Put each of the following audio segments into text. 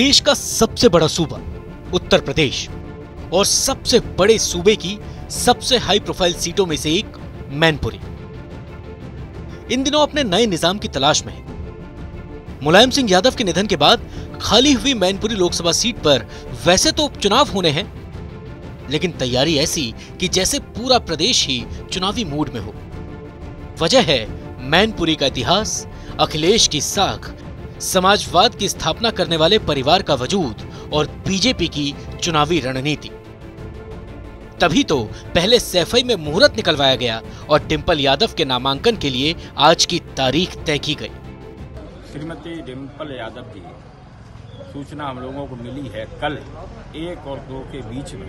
देश का सबसे बड़ा सूबा, उत्तर प्रदेश। और सबसे बड़े सूबे की सबसे हाई प्रोफ़ाइल सीटों में से एक मैनपुरी। इन दिनों अपने नए निज़ाम की तलाश में है। मुलायम सिंह यादव के निधन के बाद खाली हुई मैनपुरी लोकसभा सीट पर वैसे तो उपचुनाव होने हैं, लेकिन तैयारी ऐसी कि जैसे पूरा प्रदेश ही चुनावी मूड में हो। वजह है मैनपुरी का इतिहास, अखिलेश की साख समाजवाद की स्थापना करने वाले परिवार का वजूद और बीजेपी की चुनावी रणनीति। तभी तो पहले सैफई में मुहूर्त निकलवाया गया और डिम्पल यादव के नामांकन के लिए आज की तारीख तय की गई। श्रीमती डिम्पल यादव की सूचना हम लोगों को मिली है कल एक और दो के बीच में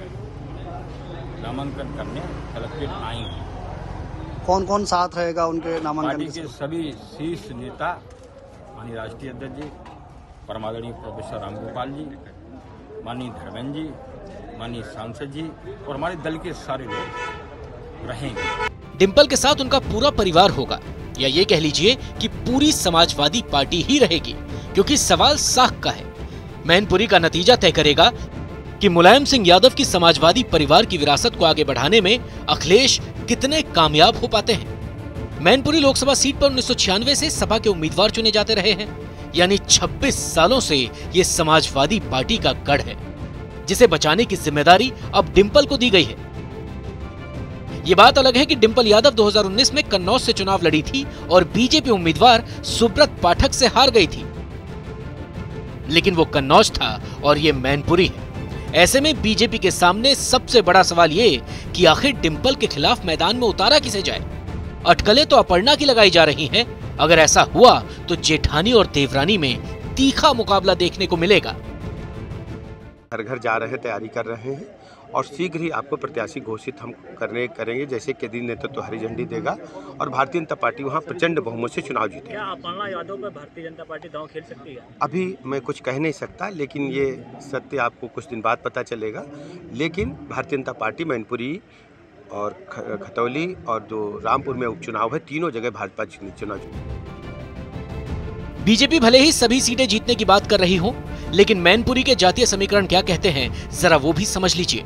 नामांकन करने कलेक्टेड आई कौन कौन साथ रहेगा उनके नामांकन के सभी शीर्ष नेता माननीय राष्ट्रीय अध्यक्ष जी, परमादरणीय प्रोफेसर रामगोपाल जी, माननीय धर्मेंद्र जी, माननीय सांसद जी और हमारे दल के सारे लोग रहेंगे। डिम्पल के साथ उनका पूरा परिवार होगा। या ये कह लीजिए कि पूरी समाजवादी पार्टी ही रहेगी, क्योंकि सवाल साख का है। मैनपुरी का नतीजा तय करेगा कि मुलायम सिंह यादव की समाजवादी परिवार की विरासत को आगे बढ़ाने में अखिलेश कितने कामयाब हो पाते हैं। मैनपुरी लोकसभा सीट पर उन्नीस सौ छियानवे से सपा के उम्मीदवार चुने जाते रहे हैं। यानी 26 सालों से ये समाजवादी पार्टी का गढ़ है, जिसे बचाने की ज़िम्मेदारी अब डिम्पल को दी गई है। ये बात अलग है कि डिम्पल यादव 2019 में कन्नौज से चुनाव लड़ी थी और बीजेपी उम्मीदवार सुब्रत पाठक से हार गई थी। लेकिन वो कन्नौज था और ये मैनपुरी है। ऐसे में बीजेपी के सामने सबसे बड़ा सवाल ये कि आखिर डिम्पल के खिलाफ मैदान में उतारा किसे जाए? अटकलें तो अपर्णा की लगाई जा रही हैं। अगर ऐसा हुआ तो जेठानी और देवरानी में तीखा मुकाबला देखने को मिलेगा। घर घर जा रहे हैं तैयारी कर रहे हैं और शीघ्र ही आपको प्रत्याशी घोषित हम करने करेंगे जैसे केंद्रीय नेतृत्व तो हरी झंडी देगा और भारतीय जनता पार्टी वहाँ प्रचंड बहुमत से चुनाव जीतेगी। क्या अपर्णा यादव पर भारतीय जनता पार्टी दांव खेल सकती है? अभी मैं कुछ कह नहीं सकता लेकिन ये सत्य आपको कुछ दिन बाद पता चलेगा। लेकिन भारतीय जनता पार्टी मैनपुरी और खतौली और जो रामपुर में उपचुनाव है, तीनों जगह भाजपा चुनी- चुनाव। बीजेपी भले ही सभी सीटें जीतने की बात कर रही हो, लेकिन मैनपुरी के जातीय समीकरण क्या कहते हैं, जरा वो भी समझ लीजिए।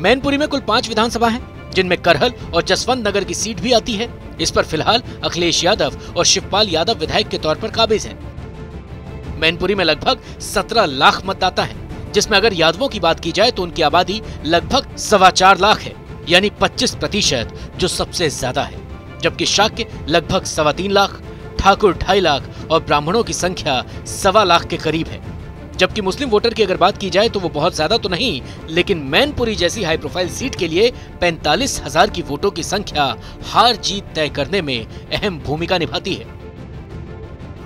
मैनपुरी में कुल पाँच विधानसभा हैं, जिनमें करहल और जसवंत नगर की सीट भी आती है। इस पर फ़िलहाल अखिलेश यादव और शिवपाल यादव विधायक के तौर पर काबिज हैं। मैनपुरी में लगभग 17 लाख मतदाता हैं। जिसमें अगर यादवों की बात की जाए तो उनकी आबादी लगभग सवा चार लाख है, यानी 25 प्रतिशत, जो सबसे ज़्यादा है। जबकि शाक्य लगभग सवा तीन लाख, ठाकुर ढाई लाख और ब्राह्मणों की संख्या सवा लाख के करीब है। जबकि मुस्लिम वोटर की अगर बात की जाए तो वो बहुत ज़्यादा तो नहीं, लेकिन मैनपुरी जैसी हाई प्रोफ़ाइल सीट के लिए पैंतालीस हज़ार की वोटों की संख्या हार जीत तय करने में अहम भूमिका निभाती है।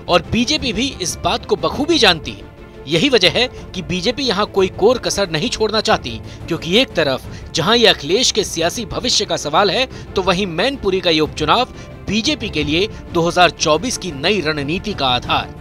और बीजेपी भी इस बात को बखूबी जानती है यही वजह है कि बीजेपी यहाँ कोई कोर कसर नहीं छोड़ना चाहती, क्योंकि एक तरफ़, जहाँ ये अखिलेश के सियासी भविष्य का सवाल है तो वहीं मैनपुरी का ये उपचुनाव बीजेपी के लिए 2024 की नई रणनीति का आधार।